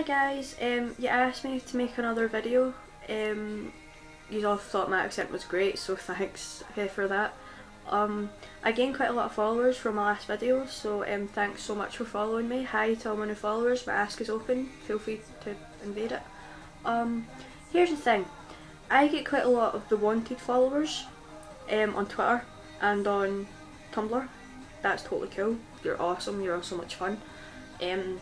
Hi guys, um, you asked me to make another video. Um, you all thought my accent was great, so thanks uh, for that. Um, I gained quite a lot of followers from my last video, so um, thanks so much for following me. Hi to all my new followers, my ask is open, feel free to invade it. Um, here's the thing, I get quite a lot of the wanted followers um, on Twitter and on Tumblr. That's totally cool. You're awesome, you're all so much fun. Um,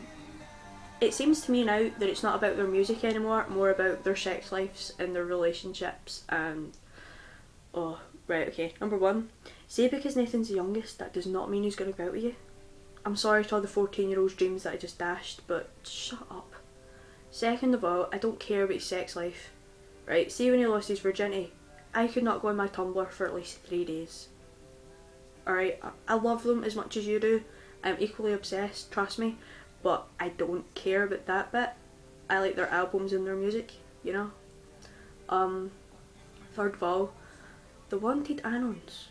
it seems to me now that it's not about their music anymore, more about their sex lives and their relationships and oh right okay. Number one, say because Nathan's the youngest, that does not mean he's gonna go out with you. I'm sorry to all the 14 year old's dreams that I just dashed, but shut up. Second of all, I don't care about his sex life. Right, see when he lost his virginity, I could not go on my Tumblr for at least three days. Alright, I love them as much as you do. I'm equally obsessed, trust me but I don't care about that bit. I like their albums and their music, you know. Um, third of all, the Wanted Anons.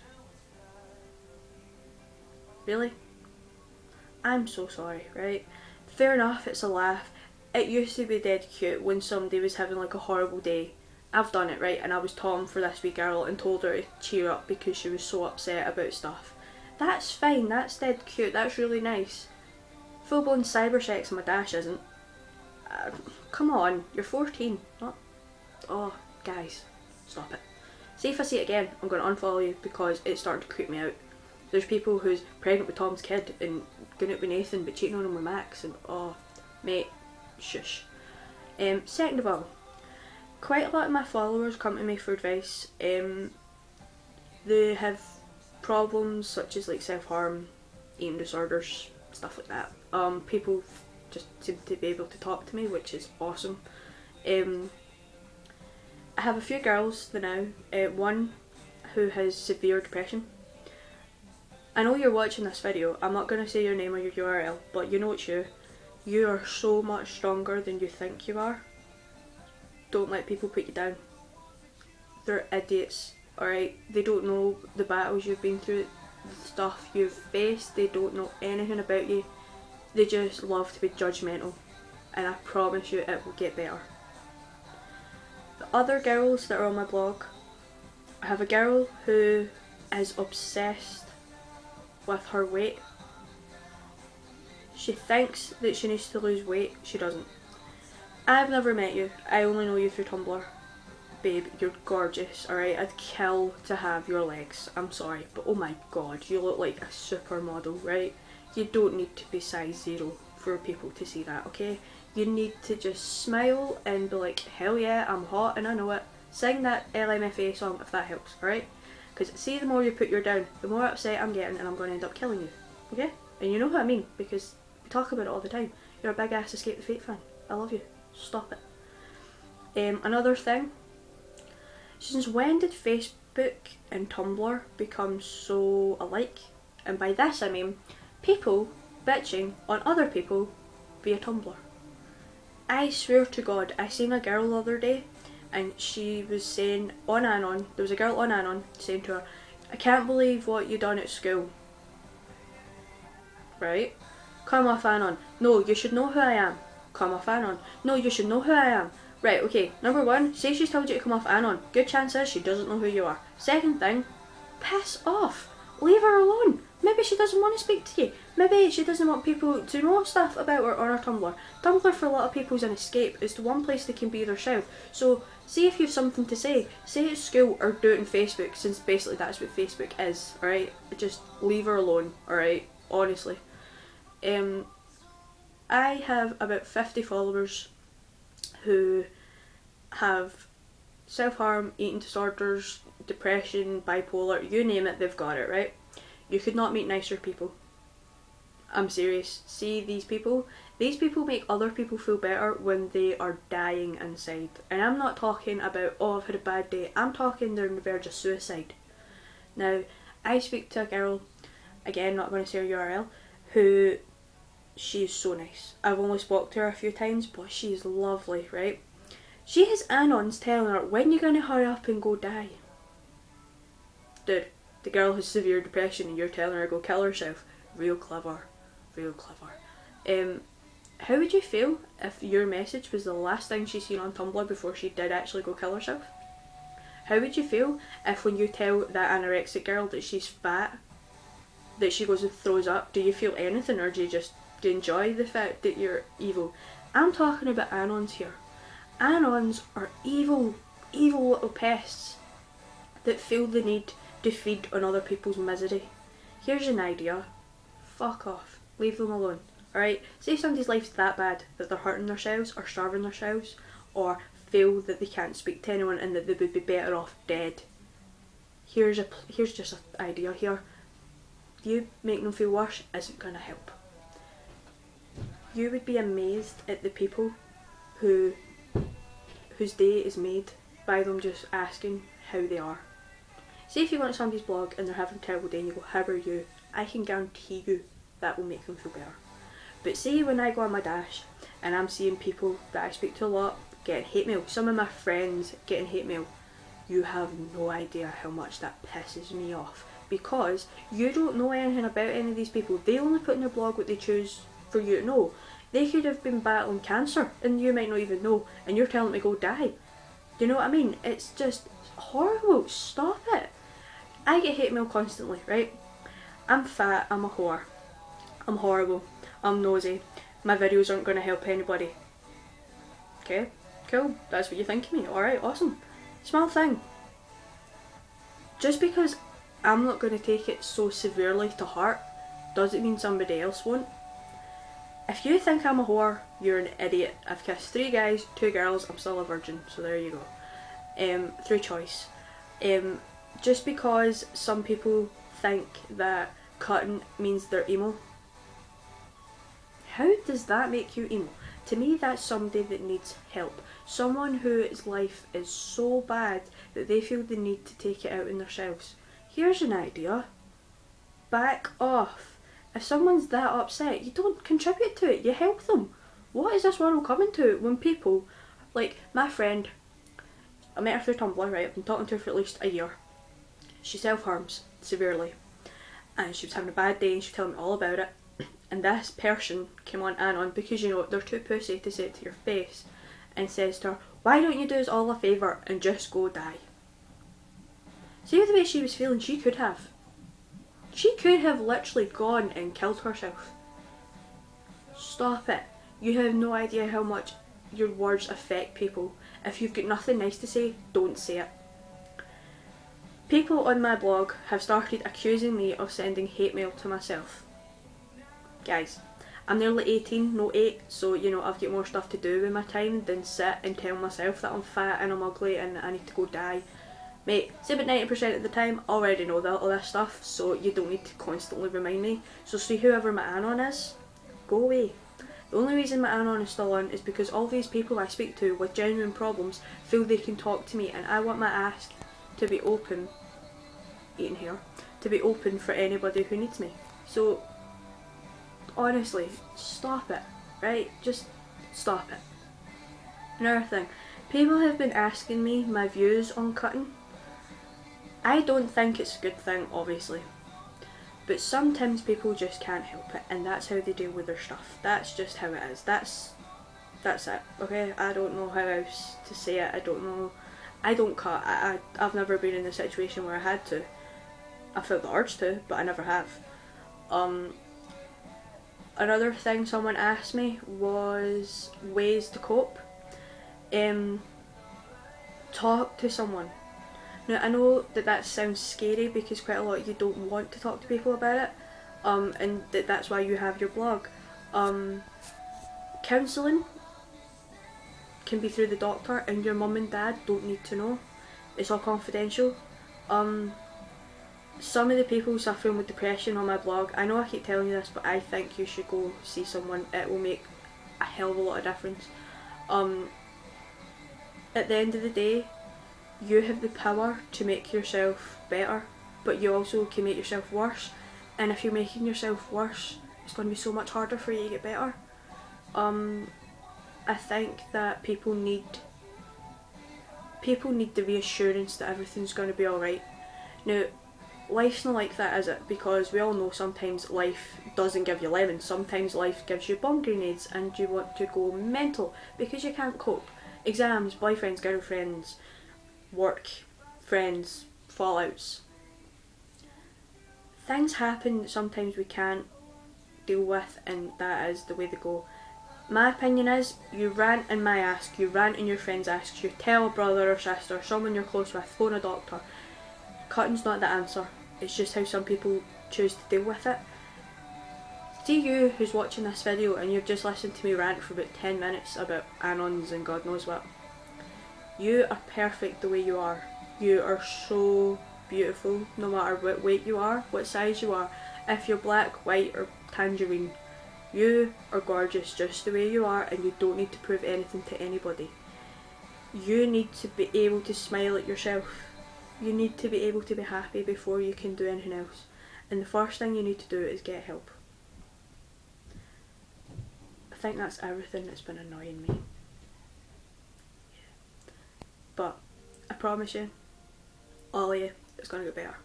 Really? I'm so sorry, right? Fair enough, it's a laugh. It used to be dead cute when somebody was having like a horrible day. I've done it, right? And I was Tom for this wee girl and told her to cheer up because she was so upset about stuff. That's fine, that's dead cute, that's really nice. Full blown cyber sex and my dash isn't. Uh, come on, you're 14. Not. Oh, guys, stop it. See if I see it again, I'm going to unfollow you because it's starting to creep me out. There's people who's pregnant with Tom's kid and going out with Nathan but cheating on him with Max and oh, mate, shush. Um, second of all, quite a lot of my followers come to me for advice. Um, they have problems such as like self-harm, eating disorders, stuff like that um, people just seem to be able to talk to me, which is awesome. Um, I have a few girls now, uh, one who has severe depression. I know you're watching this video, I'm not going to say your name or your URL, but you know it's you. You are so much stronger than you think you are. Don't let people put you down. They're idiots, alright? They don't know the battles you've been through, the stuff you've faced, they don't know anything about you they just love to be judgmental and I promise you it will get better. The other girls that are on my blog, I have a girl who is obsessed with her weight. She thinks that she needs to lose weight, she doesn't. I've never met you, I only know you through Tumblr. Babe, you're gorgeous, alright? I'd kill to have your legs, I'm sorry, but oh my god, you look like a supermodel, right? You don't need to be size zero for people to see that, okay? You need to just smile and be like, hell yeah, I'm hot and I know it. Sing that LMFAO song if that helps, alright? Because see, the more you put your down, the more upset I'm getting and I'm going to end up killing you, okay? And you know what I mean, because we talk about it all the time. You're a big ass Escape the Fate fan. I love you. Stop it. Um, another thing, since when did Facebook and Tumblr become so alike? And by this I mean, people bitching on other people via Tumblr. I swear to God, I seen a girl the other day and she was saying on Anon, there was a girl on Anon saying to her, I can't believe what you done at school. Right? Come off Anon. No, you should know who I am. Come off Anon. No, you should know who I am. Right, okay, number one, say she's told you to come off Anon. Good chance is she doesn't know who you are. Second thing, piss off. Leave her alone. Maybe she doesn't want to speak to you. Maybe she doesn't want people to know stuff about her on her Tumblr. Tumblr for a lot of people is an escape. It's the one place they can be themselves. So see if you have something to say. Say it at school or do it on Facebook since basically that's what Facebook is, alright? Just leave her alone, alright? Honestly. Um, I have about 50 followers who have self-harm, eating disorders, depression, bipolar, you name it, they've got it, right? You could not meet nicer people. I'm serious. See these people? These people make other people feel better when they are dying inside. And I'm not talking about, oh, I've had a bad day. I'm talking they're on the verge of suicide. Now, I speak to a girl, again, not going to say her URL, who she's so nice. I've only spoke to her a few times, but she's lovely, right? She has anons telling her, when you're going to hurry up and go die? Dude, the girl has severe depression and you're telling her to go kill herself. Real clever. Real clever. Um, how would you feel if your message was the last thing she seen on Tumblr before she did actually go kill herself? How would you feel if when you tell that anorexic girl that she's fat, that she goes and throws up, do you feel anything or do you just enjoy the fact that you're evil? I'm talking about Anons here. Anons are evil, evil little pests that feel the need to feed on other people's misery. Here's an idea. Fuck off. Leave them alone. Alright? Say somebody's life's that bad that they're hurting themselves or starving themselves or feel that they can't speak to anyone and that they would be better off dead. Here's a here's just an idea here. You make them feel worse isn't gonna help. You would be amazed at the people who whose day is made by them just asking how they are. Say if you want somebody's blog and they're having a terrible day and you go, how are you? I can guarantee you that will make them feel better. But say when I go on my dash and I'm seeing people that I speak to a lot getting hate mail, some of my friends getting hate mail, you have no idea how much that pisses me off because you don't know anything about any of these people. They only put in their blog what they choose for you to know. They could have been battling cancer and you might not even know and you're telling them to go die. Do you know what I mean? It's just horrible. Stop it. I get hate mail constantly, right? I'm fat, I'm a whore. I'm horrible. I'm nosy. My videos aren't going to help anybody. Okay, cool. That's what you think of me. Alright, awesome. Small thing. Just because I'm not going to take it so severely to heart doesn't mean somebody else won't. If you think I'm a whore, you're an idiot. I've kissed three guys, two girls, I'm still a virgin, so there you go. Um, through choice. Um, just because some people think that cutting means they're emo, how does that make you emo? To me, that's somebody that needs help. Someone whose life is so bad that they feel the need to take it out on themselves. Here's an idea. Back off. If someone's that upset, you don't contribute to it, you help them. What is this world coming to when people, like my friend, I met her through Tumblr, right? I've been talking to her for at least a year. She self harms severely, and she was having a bad day, and she told me all about it. And this person came on and on because you know they're too pussy to say it to your face, and says to her, "Why don't you do us all a favour and just go die?" See the way she was feeling, she could have. She could have literally gone and killed herself. Stop it. You have no idea how much your words affect people. If you've got nothing nice to say, don't say it. People on my blog have started accusing me of sending hate mail to myself. Guys, I'm nearly 18, no 8, so you know I've got more stuff to do with my time than sit and tell myself that I'm fat and I'm ugly and I need to go die. Mate, say about 90% of the time I already know that all this stuff, so you don't need to constantly remind me. So see whoever my anon is, go away. The only reason my anon is still on is because all these people I speak to with genuine problems feel they can talk to me and I want my ask to be open, eating here, to be open for anybody who needs me. So honestly, stop it, right? Just stop it. Another thing, people have been asking me my views on cutting. I don't think it's a good thing, obviously. But sometimes people just can't help it and that's how they deal with their stuff. That's just how it is. That's that's it. Okay? I don't know how else to say it. I don't know I don't cut. I, I I've never been in a situation where I had to. I felt the urge to, but I never have. Um another thing someone asked me was ways to cope. Um, talk to someone. Now I know that that sounds scary because quite a lot you don't want to talk to people about it, um, and that that's why you have your blog. Um, counselling can be through the doctor, and your mum and dad don't need to know. It's all confidential. Um, some of the people suffering with depression on my blog, I know I keep telling you this, but I think you should go see someone. It will make a hell of a lot of difference. Um, at the end of the day, you have the power to make yourself better, but you also can make yourself worse. And if you're making yourself worse, it's going to be so much harder for you to get better. Um, I think that people need people need the reassurance that everything's going to be alright. Now, life's not like that, is it? Because we all know sometimes life doesn't give you lemons. Sometimes life gives you bomb grenades and you want to go mental because you can't cope. Exams, boyfriends, girlfriends, work, friends, fallouts. Things happen that sometimes we can't deal with and that is the way they go. My opinion is you rant in my ask, you rant in your friend's ask, you tell a brother or sister, someone you're close with, phone a doctor. Cutting's not the answer. It's just how some people choose to deal with it. See you who's watching this video and you've just listened to me rant for about 10 minutes about anons and God knows what. You are perfect the way you are. You are so beautiful no matter what weight you are, what size you are. If you're black, white or tangerine, you are gorgeous just the way you are and you don't need to prove anything to anybody. You need to be able to smile at yourself you need to be able to be happy before you can do anything else. And the first thing you need to do is get help. I think that's everything that's been annoying me. But I promise you, all of you, it's going to get better.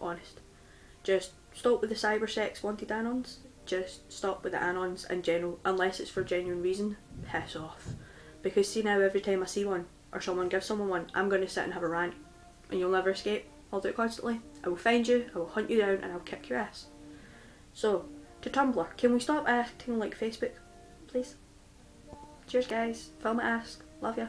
Honest. Just stop with the cyber sex wanted anons. Just stop with the anons in general, unless it's for genuine reason. Piss off. Because see now, every time I see one, or someone gives someone one, I'm going to sit and have a rant and you'll never escape. I'll do it constantly. I will find you, I will hunt you down, and I'll kick your ass. So, to Tumblr, can we stop acting like Facebook, please? Cheers guys, film ask, love ya.